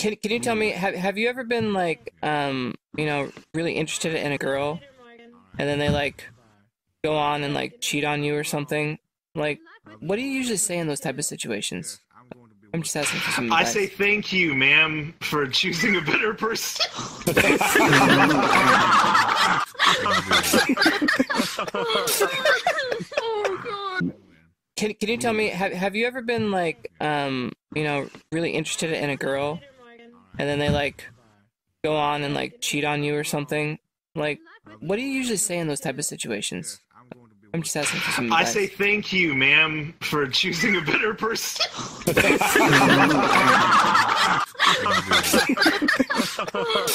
Can Can you tell me have Have you ever been like um you know really interested in a girl, and then they like go on and like cheat on you or something? Like, what do you usually say in those type of situations? I'm just asking for some I say thank you, ma'am, for choosing a better person. Can Can you tell me have Have you ever been like um you know really interested in a girl, and then they like go on and like cheat on you or something? Like, what do you usually say in those type of situations? I'm just asking for some I say thank you, ma'am, for choosing a better person.